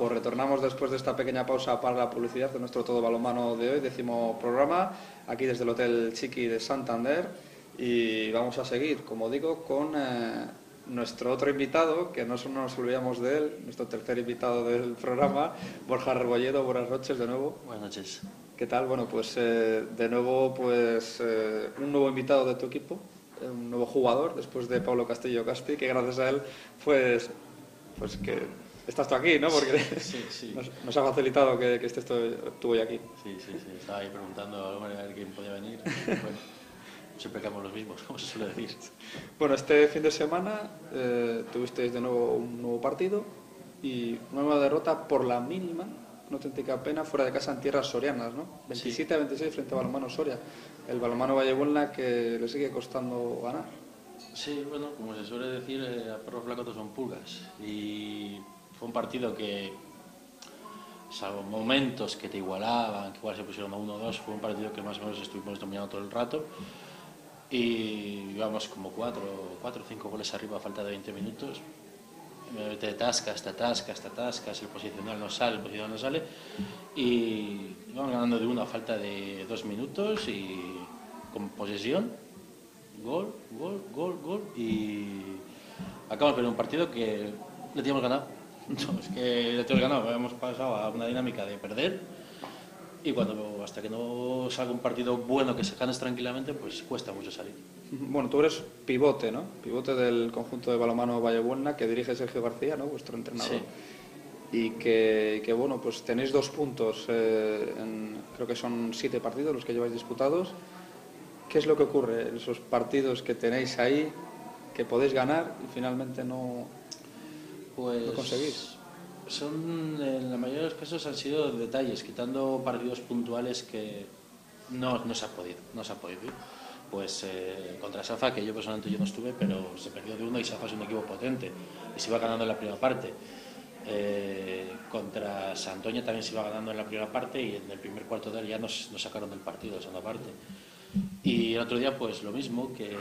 pues retornamos después de esta pequeña pausa para la publicidad de nuestro Todo Balonmano de hoy, décimo programa, aquí desde el Hotel Chiqui de Santander. Y vamos a seguir, como digo, con eh, nuestro otro invitado, que no nos olvidamos de él, nuestro tercer invitado del programa, Borja Rebolledo. Buenas noches de nuevo. Buenas noches. ¿Qué tal? Bueno, pues eh, de nuevo, pues eh, un nuevo invitado de tu equipo, un nuevo jugador, después de Pablo Castillo Casti, que gracias a él, pues, pues que estás tú aquí, ¿no? Porque Sí, sí. Nos, nos ha facilitado que, que estés tú, tú hoy aquí. Sí, sí, sí. Estaba ahí preguntando a ver quién podía venir. Bueno, siempre quedamos los mismos, como se suele decir. Bueno, este fin de semana eh, tuvisteis de nuevo un nuevo partido y una nueva derrota por la mínima, una auténtica pena, fuera de casa en tierras sorianas, ¿no? 27 a 26 frente a Balomano Soria. El Balomano Vallebuena que le sigue costando ganar. Sí, bueno, como se suele decir, eh, a perros flacos son pulgas. Y fue un partido que, salvo momentos que te igualaban, que igual se pusieron a 1-2, fue un partido que más o menos estuvimos dominando todo el rato. Y íbamos como 4 o 5 goles arriba a falta de 20 minutos. Te atascas, te atascas, te atascas, el posicional no sale, el posicional no sale. Y íbamos ganando de uno a falta de 2 minutos y con posesión gol, gol, gol, gol y acabamos perdiendo un partido que le teníamos ganado. No, es que ganado, habíamos pasado a una dinámica de perder y cuando hasta que no salga un partido bueno que se ganes tranquilamente, pues cuesta mucho salir. Bueno, tú eres pivote, ¿no? Pivote del conjunto de balomano Vallebuena que dirige Sergio García, ¿no? Vuestro entrenador. Sí. Y que, que, bueno, pues tenéis dos puntos, eh, en, creo que son siete partidos los que lleváis disputados. ¿Qué es lo que ocurre en esos partidos que tenéis ahí, que podéis ganar y finalmente no, Pues lo conseguís? son en la mayoría de los casos han sido detalles, quitando partidos puntuales que no, no se ha podido, no se ha podido. Pues eh, contra Safa, que yo personalmente yo no estuve, pero se perdió de uno y Safa es un equipo potente y se iba ganando en la primera parte. Eh, contra Santoña también se iba ganando en la primera parte y en el primer cuarto de él ya nos, nos sacaron del partido, la segunda parte. Y el otro día, pues lo mismo, que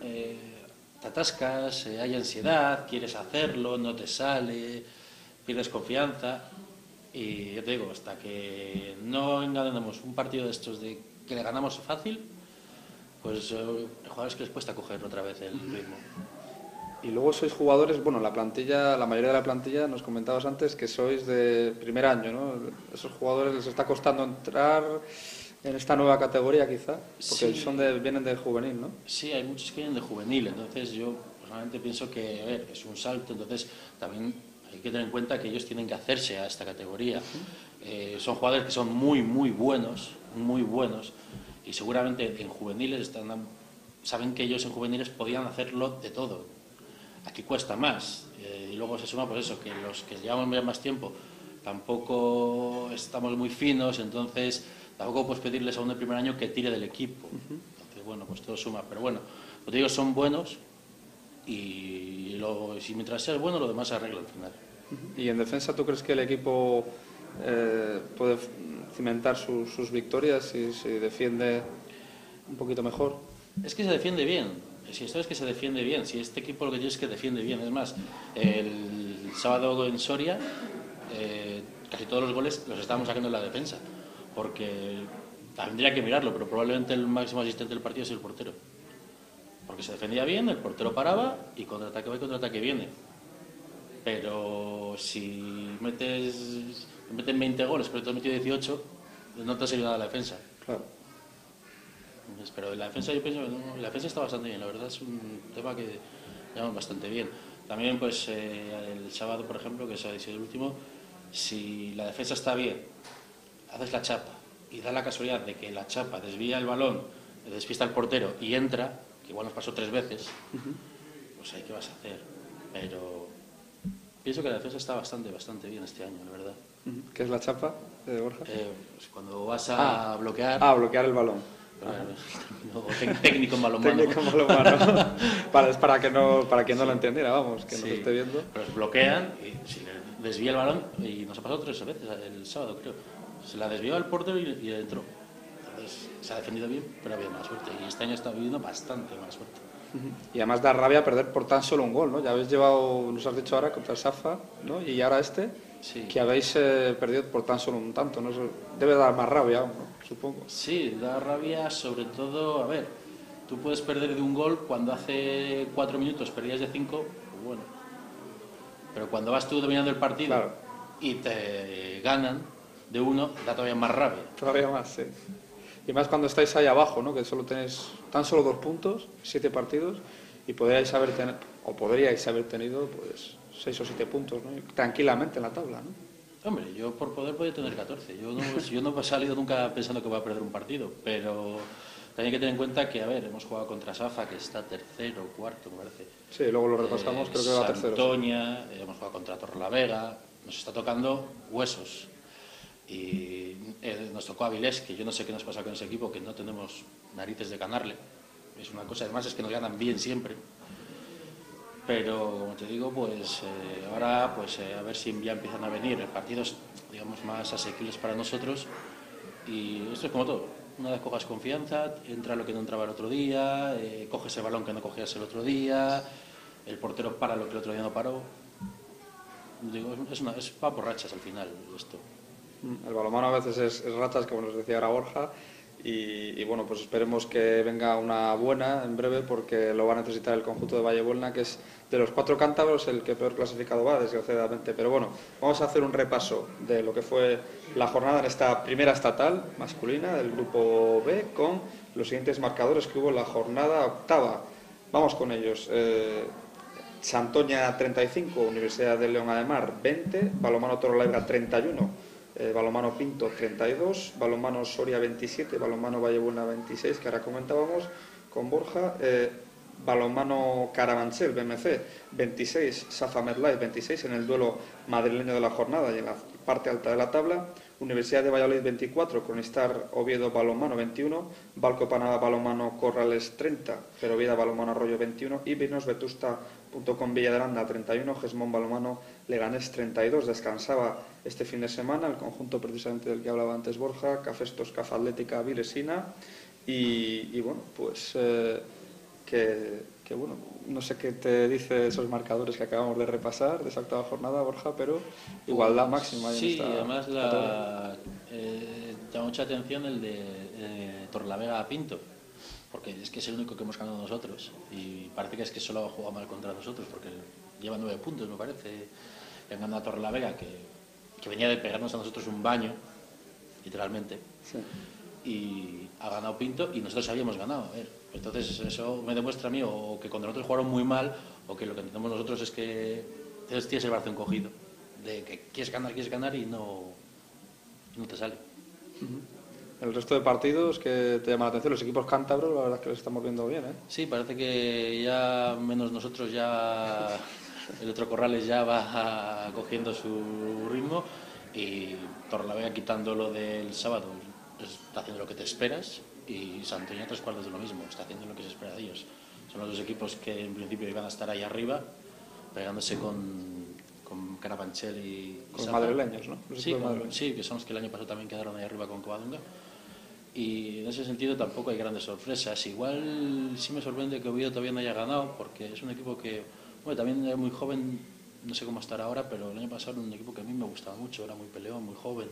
eh, te atascas, eh, hay ansiedad, quieres hacerlo, no te sale, pierdes confianza. Y yo te digo, hasta que no ganemos un partido de estos de que le ganamos fácil, pues eh, el jugador es que les cuesta coger otra vez el ritmo. Y luego sois jugadores, bueno, la plantilla, la mayoría de la plantilla, nos comentabas antes que sois de primer año, ¿no? Esos jugadores les está costando entrar en esta nueva categoría quizá, porque Sí. son de, vienen del juvenil, ¿no? Sí, hay muchos que vienen de juvenil, entonces yo personalmente pienso que a ver, es un salto, entonces también hay que tener en cuenta que ellos tienen que hacerse a esta categoría. Eh, son jugadores que son muy, muy buenos, muy buenos, y seguramente en juveniles están, saben que ellos en juveniles podían hacerlo de todo. Aquí cuesta más, eh, y luego se suma pues eso, que los que llevamos más tiempo tampoco estamos muy finos, entonces tampoco puedes pedirles a uno de primer año que tire del equipo. Entonces, bueno, pues todo suma. Pero bueno, te digo, son buenos y lo, si mientras seas bueno, lo demás se arregla al final. Y en defensa, ¿tú crees que el equipo eh, puede cimentar sus, sus victorias si se defiende un poquito mejor? Es que se defiende bien. Si esto es que se defiende bien, si este equipo lo que tiene es que defiende bien. Es más, el sábado en Soria, eh, casi todos los goles los estábamos sacando en la defensa. Porque tendría que mirarlo, pero probablemente el máximo asistente del partido es el portero. Porque se defendía bien, el portero paraba y contraataque va y contraataque viene. Pero si metes, meten 20 goles, pero tú has metido 18, no te ha servido nada la defensa. Claro. Pero la defensa yo pienso no, la defensa está bastante bien, la verdad es un tema que llama bastante bien. También pues eh, el sábado, por ejemplo, que es ha sido el último, si la defensa está bien, haces la chapa y da la casualidad de que la chapa desvía el balón, despista al portero y entra, que igual nos pasó tres veces, pues ahí qué vas a hacer. Pero pienso que la defensa está bastante, bastante bien este año, la verdad. ¿Qué es la chapa de Borja? Eh, pues cuando vas a bloquear... Ah, bloquear el balón. Claro, tec- técnico en balonmano. Técnico balonmano. para, es para que no, para quien no lo entendiera, vamos, que Sí, nos esté viendo. Pero bloquean y si desvía el balón, y nos ha pasado tres veces el sábado, creo. Se la desvió al portero y, y entró. Entonces se ha defendido bien, pero había mala suerte. Y este año está viviendo bastante mala suerte. Y además da rabia perder por tan solo un gol, ¿no? Ya habéis llevado, nos has dicho ahora, contra el Safa, ¿no? Y ahora este. que habéis eh, perdido por tan solo un tanto. ¿no? Debe dar más rabia, supongo. Sí, da rabia sobre todo, a ver, tú puedes perder de un gol cuando hace cuatro minutos perdías de cinco, pues bueno. Pero cuando vas tú dominando el partido y te ganan de uno, da todavía más rabia. Todavía más, sí. Y más cuando estáis ahí abajo, ¿no? que solo tenéis tan solo dos puntos, siete partidos, y podríais haber, tener, o podríais haber tenido pues seis o siete puntos, ¿no? tranquilamente en la tabla. ¿no? Hombre, yo por poder podía tener 14. Yo no, yo no he salido nunca pensando que voy a perder un partido, pero también hay que tener en cuenta que, a ver, hemos jugado contra Safa, que está tercero, cuarto, me parece. Sí, luego lo repasamos, creo que va tercero. Antoña, hemos jugado contra Torrelavega, nos está tocando huesos. Y nos tocó Avilés, que yo no sé qué nos pasa con ese equipo, que no tenemos narices de ganarle. Es una cosa, además, es que nos ganan bien siempre pero como te digo, pues eh, ahora pues eh, a ver si ya empiezan a venir partidos digamos más asequibles para nosotros y esto es como todo. Una vez cojas confianza, entra lo que no entraba el otro día, eh, coges el balón que no cogías el otro día, el portero para lo que el otro día no paró. Digo, es, una, es va por rachas al final esto. El balonmano a veces es, es rachas, como nos decía ahora Borja, y, bueno, pues esperemos que venga una buena en breve porque lo va a necesitar el conjunto de Vallebuena, que es de los cuatro cántabros el que peor clasificado va, desgraciadamente. Pero bueno, vamos a hacer un repaso de lo que fue la jornada en esta primera estatal masculina del grupo B con los siguientes marcadores que hubo en la jornada octava. Vamos con ellos. Eh, Santoña 35, Universidad de León Ademar 20, Balomano Torolaiga 31 eh, balomano Pinto 32, balomano Soria 27, balomano Vallebuena 26, que ahora comentábamos con Borja, eh, balomano Carabanchel BMC 26, Safa Medlife 26 en el duelo madrileño de la jornada y en la parte alta de la tabla, Universidad de Valladolid 24, Cronistar Oviedo Balomano 21, Balco Panada Balomano Corrales 30, Perovida Balomano Arroyo 21 y Vinos Vetusta.com Villa de Aranda 31, Gesmón Balomano Leganés 32. Descansaba este fin de semana el conjunto precisamente del que hablaba antes Borja, Cafestos, Cafa Atlética, Vilesina y, bueno, pues eh, que, que bueno, no sé qué te dice esos marcadores que acabamos de repasar de esa octava jornada, Borja, pero igualdad máxima. Sí, además la, eh, llama mucha atención el de eh, Torlavega a Pinto, porque es que es el único que hemos ganado nosotros y parece que es que solo ha jugado mal contra nosotros, porque lleva nueve puntos, me parece. Le han ganado a Torlavega, que, que venía de pegarnos a nosotros un baño, literalmente. Y ha ganado Pinto y nosotros habíamos ganado. A ver, entonces eso me demuestra a mí o que cuando nosotros jugaron muy mal o que lo que entendemos nosotros es que tienes el brazo encogido, de que quieres ganar, quieres ganar y no, no te sale. El resto de partidos que te llaman la atención, los equipos cántabros, la verdad es que los estamos viendo bien. ¿eh? Sí, parece que ya menos nosotros ya el otro Corrales ya va cogiendo su ritmo y Torlavega quitando lo del sábado está haciendo lo que te esperas y Santoña tres cuartos de lo mismo, está haciendo lo que se espera de ellos. Son los dos equipos que en principio iban a estar ahí arriba, pegándose con, con Carabanchel y... Con madrileños, ¿no? sí, sí, que son los que el año pasado también quedaron ahí arriba con Covadonga. Y en ese sentido tampoco hay grandes sorpresas. Igual sí me sorprende que Oviedo todavía no haya ganado, porque es un equipo que, bueno, también es muy joven, no sé cómo estará ahora, pero el año pasado era un equipo que a mí me gustaba mucho, era muy peleón, muy joven.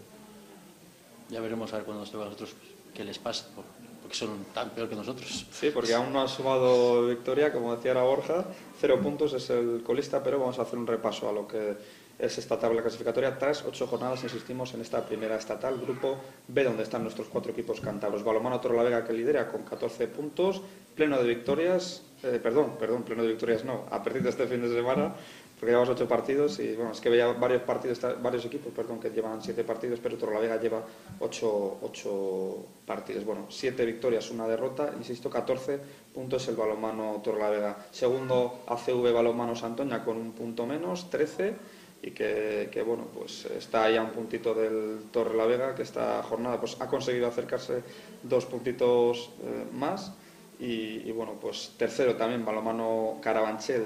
Ya veremos a ver cuando nos toca a nosotros qué les pasa, porque son tan peor que nosotros. Sí, porque aún no ha sumado victoria, como decía la Borja, cero puntos es el colista, pero vamos a hacer un repaso a lo que es esta tabla clasificatoria. Tras ocho jornadas, insistimos en esta primera estatal, grupo B, donde están nuestros cuatro equipos cántabros. Balomano Vega que lidera con 14 puntos, pleno de victorias, eh, perdón, perdón, pleno de victorias no, a partir de este fin de semana, porque llevamos ocho partidos y bueno, es que veía varios partidos, varios equipos, perdón, que llevan siete partidos, pero Vega lleva ocho, ocho, partidos. Bueno, siete victorias, una derrota, insisto, 14 puntos el balonmano Vega. Segundo ACV Balonmano Santoña con un punto menos, 13 y que, bueno pues está ahí a un puntito del Vega, que esta jornada pues ha conseguido acercarse dos puntitos eh, más y, bueno pues tercero también balomano Carabanchel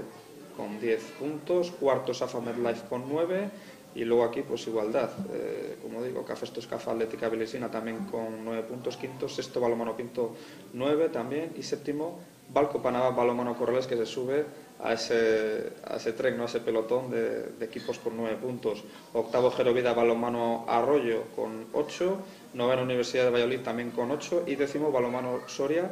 con 10 puntos, cuarto Safa Life con 9 y luego aquí pues igualdad, eh, como digo, Cafesto Escafa Atlética Vilesina también con 9 puntos, quinto, sexto Balomano Pinto 9 también. Y séptimo Balco Panamá Balomano Corrales que se sube a ese, a ese tren, ¿no? a ese pelotón de, equipos con nueve puntos. Octavo Gerovida Balomano Arroyo con ocho, novena Universidad de Valladolid también con ocho. Y décimo Balomano Soria,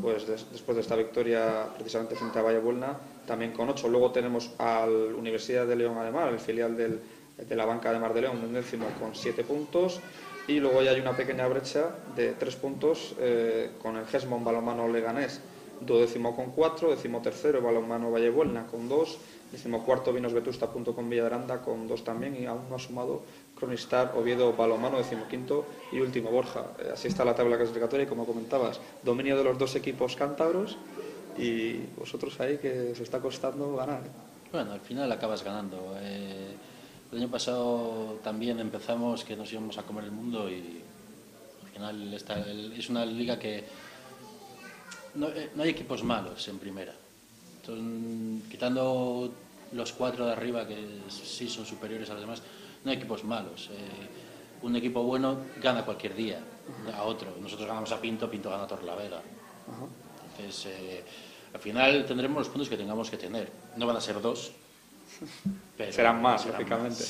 pues después de esta victoria precisamente frente a Vallebuelna, también con ocho. Luego tenemos a la Universidad de León además, el filial del, de la banca de Mar de León, un décimo con siete puntos. Y luego ya hay una pequeña brecha de tres puntos eh, con el Gesmon Balomano Leganés duodécimo con cuatro, décimo tercero Balonmano Vallebuelna con dos, décimo cuarto Vinos Vetusta punto con Villaranda con dos también y aún no ha sumado Cronistar, Oviedo, Balomano, décimo quinto y último Borja. Eh, así está la tabla clasificatoria y como comentabas, dominio de los dos equipos cántabros y vosotros ahí que se está costando ganar. Bueno, al final acabas ganando. Eh, el año pasado también empezamos que nos íbamos a comer el mundo y al final es una liga que eh, no, hay equipos malos en primera. quitando los cuatro de arriba que sí son superiores a los demás, no hay equipos malos. Eh, un equipo bueno gana cualquier día a otro. Nosotros ganamos a Pinto, Pinto gana a Torlavega. Entonces, eh, al final tendremos los puntos que tengamos que tener. No van a ser dos. serán más, lógicamente.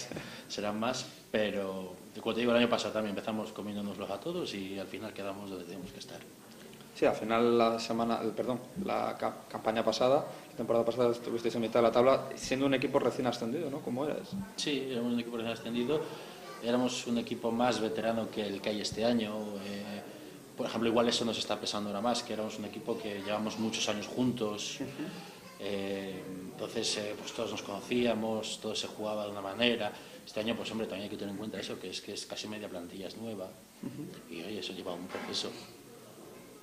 serán más, pero como te digo, el año pasado también empezamos comiéndonoslos a todos y al final quedamos donde tenemos que estar. Sí, al final la semana, perdón, la campaña pasada, la temporada pasada estuvisteis en mitad de la tabla siendo un equipo recién ascendido, ¿no? ¿Cómo eras? Sí, éramos un equipo recién ascendido, éramos un equipo más veterano que el que hay este año. Eh, por ejemplo, igual eso nos está pesando ahora más, que éramos un equipo que llevamos muchos años juntos. Eh, entonces, eh, pues todos nos conocíamos, todo se jugaba de una manera. Este año, pues hombre, también hay que tener en cuenta eso, que es que es casi media plantilla es nueva. Y oye, eso lleva un proceso.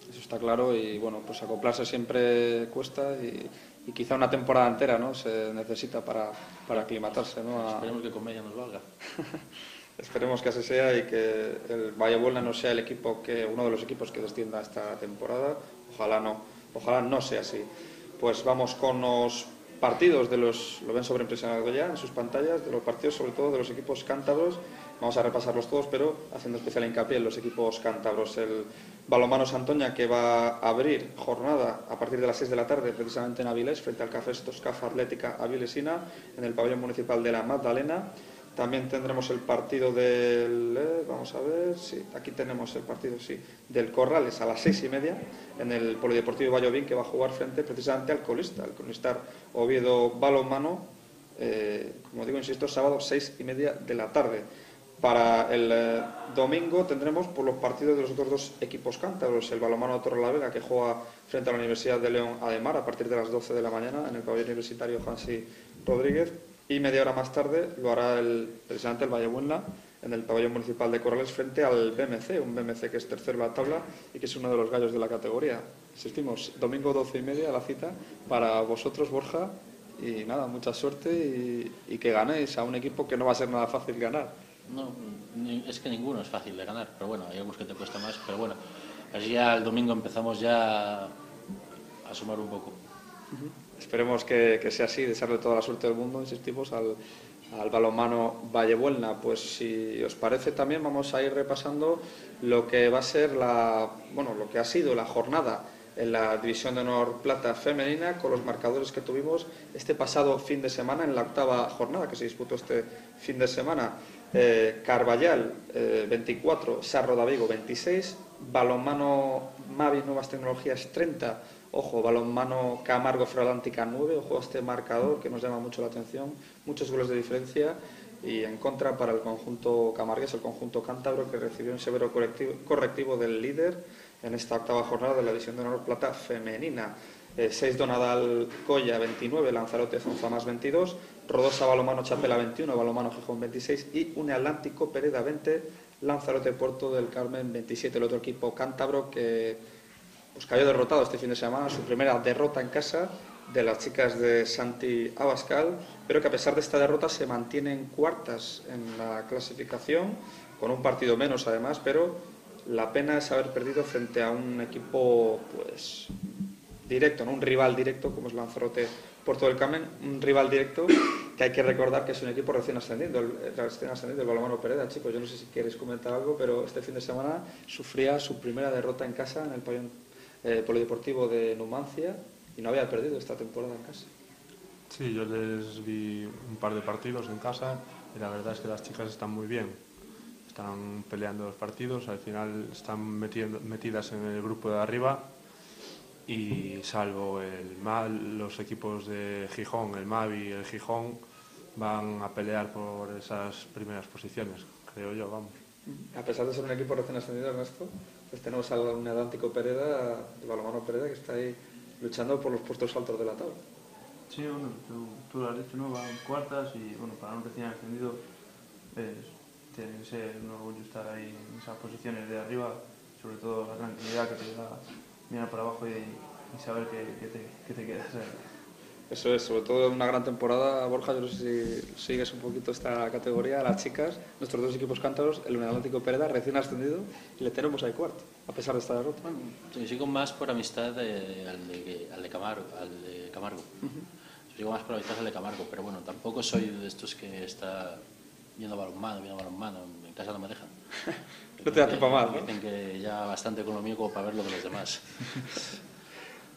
Eso está claro y bueno, pues acoplarse siempre cuesta y, quizá una temporada entera ¿no? se necesita para, para aclimatarse. ¿no? Esperemos que Comedia nos valga. Esperemos que así sea y que el Vallebuena no sea el equipo que uno de los equipos que descienda esta temporada. Ojalá no, ojalá no sea así. Pues vamos con los partidos de los, lo ven sobreimpresionado ya en sus pantallas, de los partidos sobre todo de los equipos cántabros. Vamos a repasarlos todos, pero haciendo especial hincapié en los equipos cántabros. El Balomano Santoña que va a abrir jornada a partir de las 6 de la tarde precisamente en Avilés frente al Café Toscafa Atlética Avilesina en el pabellón municipal de la Magdalena. También tendremos el partido del, eh, vamos a ver, sí, aquí tenemos el partido, sí, del Corrales a las seis y media en el Polideportivo Vallovín que va a jugar frente precisamente al colista, el colistar Oviedo Balomano, eh, como digo, insisto, sábado seis y media de la tarde. Para el eh, domingo tendremos por los partidos de los otros dos equipos cántabros, el balomano Torre que juega frente a la Universidad de León Ademar a partir de las 12 de la mañana en el pabellón universitario Hansi Rodríguez y media hora más tarde lo hará el presidente del Vallebuena en el pabellón municipal de Corrales frente al BMC, un BMC que es tercero en la tabla y que es uno de los gallos de la categoría. Insistimos, domingo 12 y media la cita para vosotros, Borja, y nada, mucha suerte y que ganéis a un equipo que no va a ser nada fácil ganar. No, es que ninguno es fácil de ganar, pero bueno, hay algunos que te cuesta más, pero bueno, así ya el domingo empezamos ya a sumar un poco. Esperemos que, sea así, desearle toda la suerte del mundo, insistimos, al, al balonmano Vallebuelna. Pues si os parece también vamos a ir repasando lo que va a ser la, bueno, lo que ha sido la jornada en la División de Honor Plata Femenina con los marcadores que tuvimos este pasado fin de semana en la octava jornada que se disputó este fin de semana. Eh, Carballal 24, eh, Sarro de Vigo 26, Balonmano Mavi Nuevas Tecnologías 30, ojo, Balonmano Camargo Freolántica 9, ojo a este marcador que nos llama mucho la atención, muchos goles de diferencia y en contra para el conjunto camargués, el conjunto cántabro que recibió un severo correctivo del líder en esta octava jornada de la División de Honor Plata Femenina. 6 eh, Donadal Colla 29, Lanzarote Zonzamas 22, Rodosa Balomano Chapela 21, Balomano Gijón 26 y un Atlántico Pereda 20, Lanzarote Puerto del Carmen 27, el otro equipo cántabro que pues, cayó derrotado este fin de semana, su primera derrota en casa de las chicas de Santi Abascal, pero que a pesar de esta derrota se mantienen cuartas en la clasificación, con un partido menos además, pero la pena es haber perdido frente a un equipo pues directo, ¿no? un rival directo como es Lanzarote Puerto del Carmen, un rival directo que hay que recordar que es un equipo recién ascendido, el, recién ascendido, el Balomano Pereda, chicos. Yo no sé si quieres comentar algo, pero este fin de semana sufría su primera derrota en casa en el eh, polideportivo de Numancia y no había perdido esta temporada en casa. Sí, yo les vi un par de partidos en casa y la verdad es que las chicas están muy bien. Están peleando los partidos, al final están metidas en el grupo de arriba y salvo el mal, los equipos de Gijón, el Mavi y el Gijón van a pelear por esas primeras posiciones, creo yo, vamos. A pesar de ser un equipo recién ascendido, Ernesto, pues tenemos al Atlántico Pereda, el balonmano Pereda, que está ahí luchando por los puestos altos de la tabla. Sí, bueno, tú, lo has dicho, ¿no? Van cuartas y, bueno, para un recién ascendido tiene que ser un orgullo estar ahí en esas posiciones de arriba, sobre todo la tranquilidad que te da mirar para abajo y, saber que, te, que te quedas ahí. Eso es, sobre todo una gran temporada, Borja, yo no sé si sigues un poquito esta categoría, las chicas, nuestros dos equipos cántabros, el Unión Atlántico Pereda, recién ascendido, y le tenemos ahí cuarto, a pesar de esta derrota. Bueno, sigo más por amistad de, al, de, al, de, Camargo. Al de Camargo. Sigo más por amistad al de Camargo, pero bueno, tampoco soy de estos que está viendo balonmano, viendo balonmano, en casa no me dejan. no te da tiempo más, ¿no? Dicen que ya bastante económico para ver lo de los demás.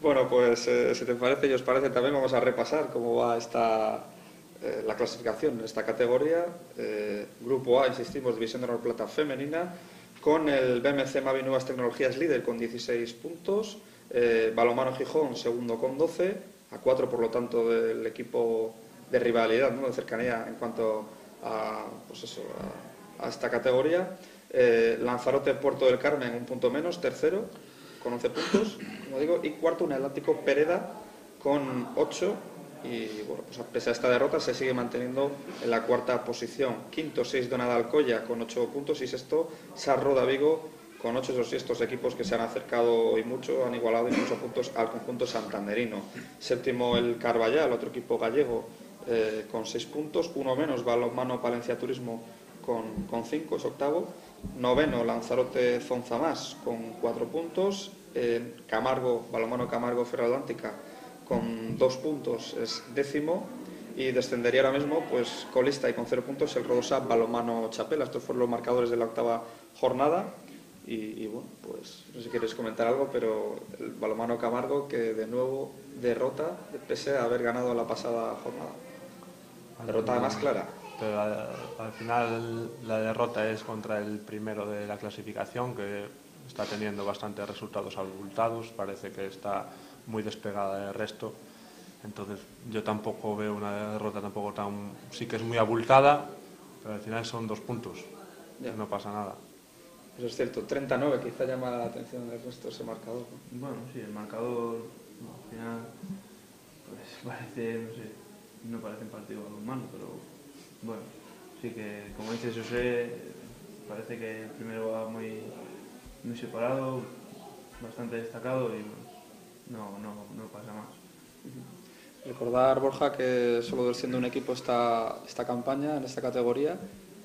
Bueno, pues eh, si te parece y os parece, también vamos a repasar cómo va esta, eh, la clasificación en esta categoría. Eh, grupo A, insistimos, División de Honor Plata Femenina, con el BMC Mavi Nuevas Tecnologías líder con 16 puntos, Balomano Gijón segundo con 12, a 4 por lo tanto del equipo de rivalidad, ¿no? de cercanía en cuanto a, pues eso, a, a esta categoría. Lanzarote Puerto del Carmen un punto menos, tercero con 11 puntos, como digo, y cuarto un Atlántico Pereda con 8 y bueno, pues a pesar de esta derrota se sigue manteniendo en la cuarta posición. Quinto, 6 Donada Alcoya con 8 puntos y sexto, Sarroda Vigo con 8 esos estos equipos que se han acercado y mucho, han igualado incluso puntos al conjunto santanderino. Séptimo el Carballal, otro equipo gallego eh, con 6 puntos, uno menos Balonmano Palencia Turismo con 5, es octavo Noveno, Lanzarote Zonzamás con cuatro puntos. Camargo, Balomano Camargo Ferroatlántica con dos puntos es décimo. Y descendería ahora mismo, pues colista y con cero puntos el Rodosa Balomano Chapela. Estos fueron los marcadores de la octava jornada. Y, bueno, pues no sé si quieres comentar algo, pero el Balomano Camargo que de nuevo derrota pese a haber ganado la pasada jornada. Derrota más clara pero al, final la derrota es contra el primero de la clasificación que está teniendo bastantes resultados abultados, parece que está muy despegada del resto. Entonces yo tampoco veo una derrota tampoco tan... Sí que es muy abultada, pero al final son dos puntos, no pasa nada. Eso es cierto, 39 quizá llama la atención del resto ese marcador. Bueno, sí, el marcador al final pues parece, no sé, no parece un partido humano, pero bueno, sí que, como dice José, parece que el primero va muy, muy separado, bastante destacado y no, no, no pasa más. Recordar, Borja, que solo desciende un equipo esta, esta campaña, en esta categoría,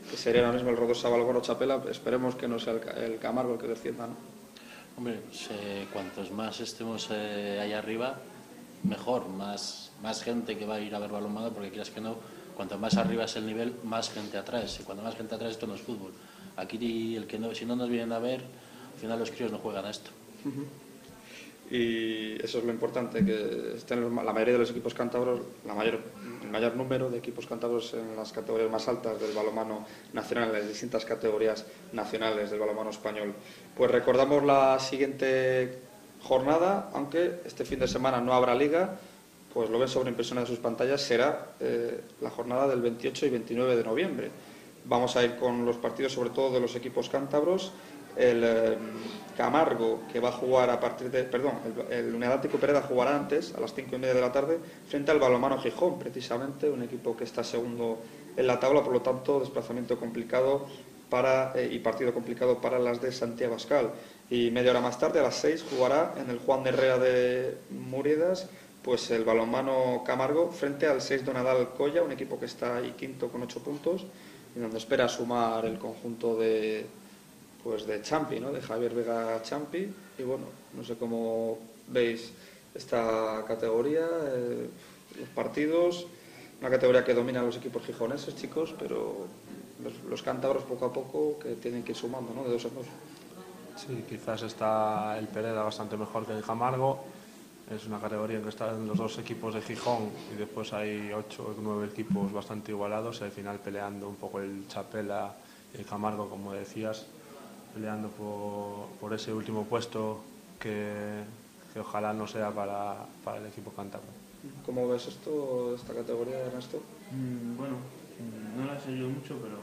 que sería ahora mismo el Rodosa Balboro Chapela. Esperemos que no sea el, Camargo el que descienda. ¿no? Hombre, cuantos más estemos eh, ahí arriba, mejor. Más, más gente que va a ir a ver balonmano, porque quieras que no, cuanto más arriba es el nivel, más gente atrás. Y cuando más gente atrás, esto no es fútbol. Aquí, el que no, si no nos vienen a ver, al final los críos no juegan a esto. Y eso es lo importante, que estén la mayoría de los equipos cántabros, la mayor, el mayor número de equipos cántabros en las categorías más altas del balomano nacional, en las distintas categorías nacionales del balomano español. Pues recordamos la siguiente jornada, aunque este fin de semana no habrá liga, pues lo ven sobre impresión de sus pantallas, será eh, la jornada del 28 y 29 de noviembre. Vamos a ir con los partidos, sobre todo de los equipos cántabros. El eh, Camargo, que va a jugar a partir de. Perdón, el, el Pereda jugará antes, a las 5 y media de la tarde, frente al Balomano Gijón, precisamente, un equipo que está segundo en la tabla, por lo tanto, desplazamiento complicado para, eh, y partido complicado para las de Santiago Abascal. Y media hora más tarde, a las 6, jugará en el Juan de Herrera de Muriedas pues el balonmano Camargo frente al 6 Donadal Colla, un equipo que está ahí quinto con ocho puntos y donde espera sumar el conjunto de pues de Champi, ¿no? de Javier Vega Champi y bueno, no sé cómo veis esta categoría, eh, los partidos, una categoría que domina los equipos gijoneses, chicos, pero los, cántabros poco a poco que tienen que ir sumando, ¿no? De dos en dos. Sí, quizás está el Pereda bastante mejor que el Camargo. Es una categoría en que están los dos equipos de Gijón y después hay ocho o nueve equipos bastante igualados y al final peleando un poco el Chapela y el Camargo, como decías, peleando por, por ese último puesto que, que ojalá no sea para, para el equipo cántabro. ¿Cómo ves esto, esta categoría, Ernesto? Mm, bueno, mm, no la sé yo mucho, pero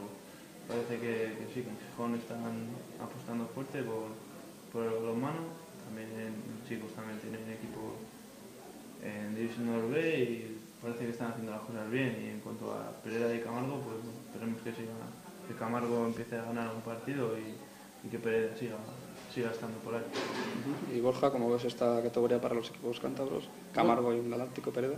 parece que, que sí, que en Gijón están apostando fuerte por, por el balonmano. También en chicos también tienen equipo en División B y parece que están haciendo las cosas bien. Y en cuanto a Pereira y Camargo, pues bueno, esperemos que, siga, que Camargo empiece a ganar un partido y, y que Pereira siga, siga estando por ahí. Y Borja, ¿cómo ves esta categoría para los equipos cántabros? Camargo y un Atlántico Pereda.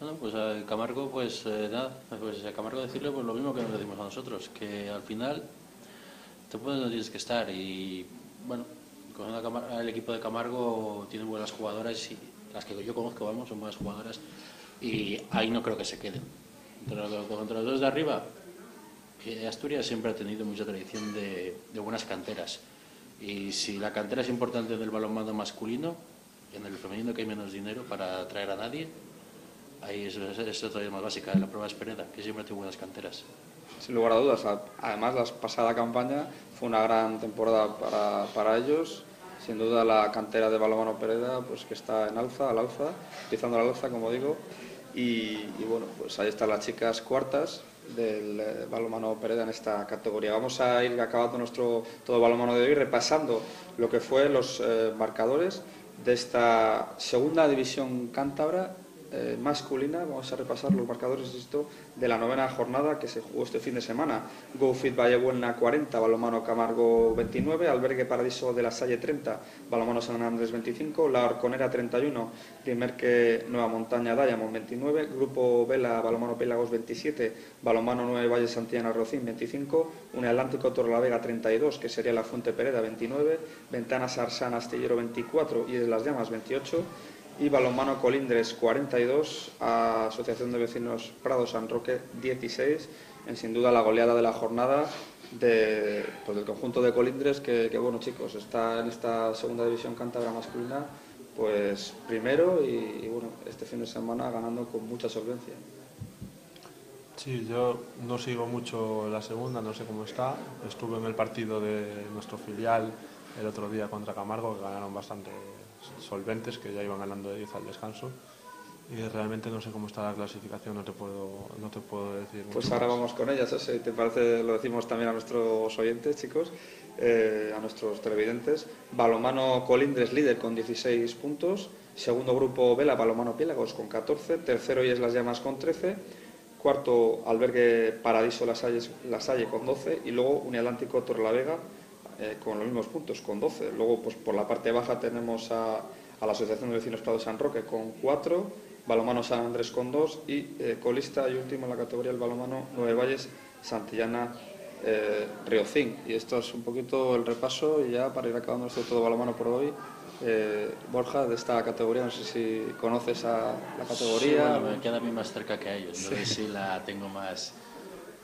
Bueno, pues a Camargo, pues eh, nada, pues a Camargo decirle pues lo mismo que nos decimos a nosotros, que al final te puedes donde tienes que estar y bueno, al equipo de Camargo tiene buenas jugadoras y las que yo conozco, vamos, son buenas jugadoras y ahí no creo que se queden. Entre los, los dos de arriba, que Asturias siempre ha tenido mucha tradición de, de buenas canteras y si la cantera es importante en el balonmano masculino, en el femenino que hay menos dinero para atraer a nadie, Ahí es, es, es todavía más básica, la prueba es Pereda, que siempre tiene buenas canteras. Sin lugar a dudas. Además, la pasada campaña fue una gran temporada para, para ellos. Sin duda, la cantera de Balomano Pereda, pues que está en alza, al alza, utilizando al alza, como digo. Y, y bueno, pues ahí están las chicas cuartas del eh, balonmano Pereda en esta categoría. Vamos a ir acabando nuestro todo balonmano de hoy repasando lo que fue los eh, marcadores de esta segunda división cántabra eh, masculina. Vamos a repasar los marcadores insisto, de la novena jornada que se jugó este fin de semana. GoFit Vallebuena 40, Balomano Camargo 29, Albergue Paradiso de la Salle 30, Balomano San Andrés 25, La Orconera 31, Primerque Nueva Montaña Diamond 29, Grupo Vela Balomano Pélagos 27, Balomano Nueve Valle Santillana Rocín 25, Un Atlántico Torrelavega 32, que sería la Fuente Pereda 29, Ventanas Arsana Astillero 24 y las Llamas 28, y Balonmano Colindres 42, a Asociación de Vecinos Prado San Roque 16, en sin duda la goleada de la jornada de, pues, del conjunto de Colindres que, bueno chicos, está en esta segunda división cántabra masculina pues primero y, bueno, este fin de semana ganando con mucha solvencia. Sí, yo no sigo mucho la segunda, no sé cómo está. Estuve en el partido de nuestro filial el otro día contra Camargo, que ganaron bastante solventes, que ya iban ganando de 10 al descanso. Y realmente no sé cómo está la clasificación, no te puedo, no te puedo decir. Pues ahora más. vamos con ellas, si te parece, lo decimos también a nuestros oyentes, chicos, eh, a nuestros televidentes. Balomano Colindres líder con 16 puntos, segundo grupo Vela Balomano Piélagos con 14, tercero y es Las Llamas con 13, cuarto Albergue Paradiso La Salle, La Salle con 12 y luego Uniatlántico Torrelavega eh, con los mismos puntos, con 12. Luego, pues por la parte baja tenemos a, a la Asociación de Vecinos Prado San Roque con 4, Balomano San Andrés con 2 y eh, colista y último en la categoría el Balomano Nueve Valles Santillana eh, Riocín. Y esto es un poquito el repaso y ya para ir acabando nuestro todo balomano por hoy. Eh, Borja, de esta categoría, no sé si conoces a la categoría. Sí, bueno, me queda a mí más cerca que a ellos, no sé si la tengo más...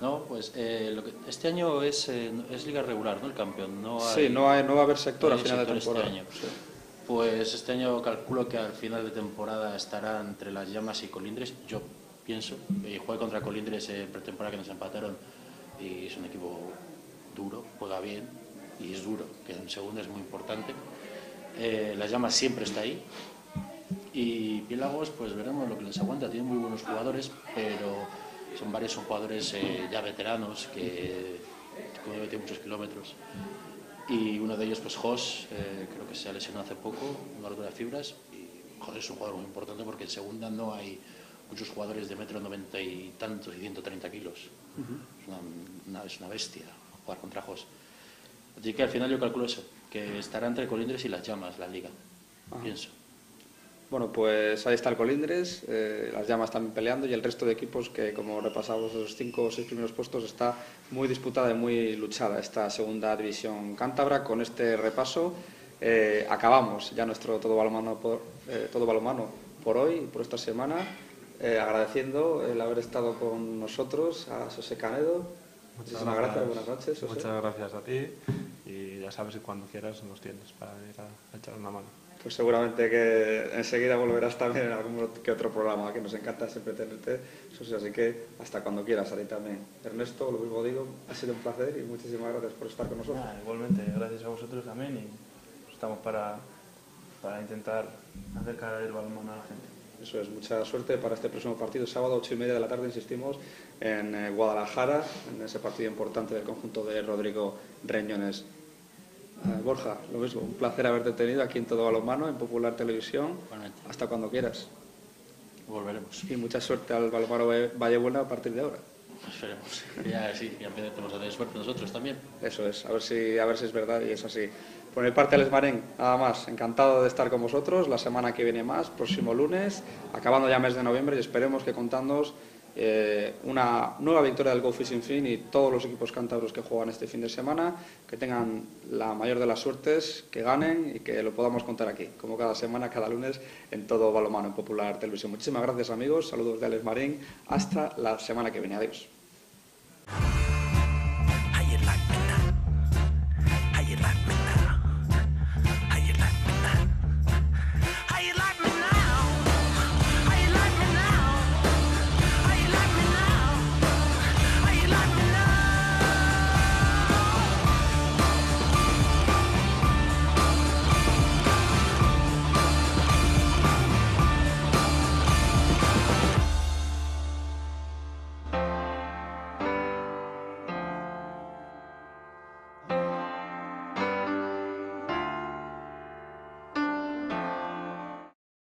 No, pues eh, lo que, este año es, eh, es liga regular, ¿no? El campeón. No hay, sí, no, hay, no va a haber sector no a hay final de sector temporada. Este año. Sí. Pues este año calculo que al final de temporada estará entre las llamas y Colindres, yo pienso. Jugué contra Colindres en pretemporada que nos empataron y es un equipo duro, juega bien y es duro, que en segunda es muy importante. Eh, las llamas siempre está ahí. Y Piélagos, pues veremos lo que les aguanta. Tienen muy buenos jugadores, pero son varios son jugadores eh, ya veteranos que como tienen muchos kilómetros. Y uno de ellos pues Jos eh, creo que se ha lesionado hace poco una rotura de fibras. Y Jos es un jugador muy importante porque en segunda no hay muchos jugadores de metro noventa y tantos y 130 kilos. Es, una, una- es una bestia jugar contra Jos así que al final yo calculo eso que estará entre Colindres y las llamas la liga Ajá. pienso Bueno, pues ahí está el Colindres, eh, las llamas también peleando y el resto de equipos que, como repasamos los cinco o seis primeros puestos, está muy disputada y muy luchada esta segunda división cántabra. Con este repaso eh, acabamos ya nuestro todo balomano por, eh, todo balomano por hoy, por esta semana, eh, agradeciendo el haber estado con nosotros a José Canedo. Muchísimas gracias, buenas noches. José. Muchas gracias a ti y ya sabes que cuando quieras nos tienes para a, a echar una mano. Pues seguramente que enseguida volverás también en algún que otro programa, que nos encanta siempre tenerte. Sí, así que hasta cuando quieras, ahí también. Ernesto, lo mismo digo, ha sido un placer y muchísimas gracias por estar con nosotros. Igualmente, gracias a vosotros también y estamos para, para intentar acercar el balón a la gente. Eso es, mucha suerte para este próximo partido, sábado, ocho y media de la tarde, insistimos, en eh, Guadalajara, en ese partido importante del conjunto de Rodrigo Reñones. Eh, Borja, lo mismo, un placer haberte tenido aquí en Todo Balonmano, en Popular Televisión. Igualmente. Hasta cuando quieras. Volveremos. Y mucha suerte al Balonmano Vallebuena a partir de ahora. Esperemos. Ya sí, ya tenemos a tener suerte nosotros también. Eso es, a ver si, a ver si es verdad y es así. Por mi parte, Alex Marín, nada más, encantado de estar con vosotros. La semana que viene más, próximo lunes, acabando ya mes de noviembre y esperemos que contándoos eh, una nueva victoria del Go Fishing y todos los equipos cántabros que juegan este fin de semana, que tengan la mayor de las suertes, que ganen y que lo podamos contar aquí, como cada semana, cada lunes, en todo Balomano, en Popular Televisión. Muchísimas gracias amigos, saludos de Alex Marín, hasta la semana que viene, adiós.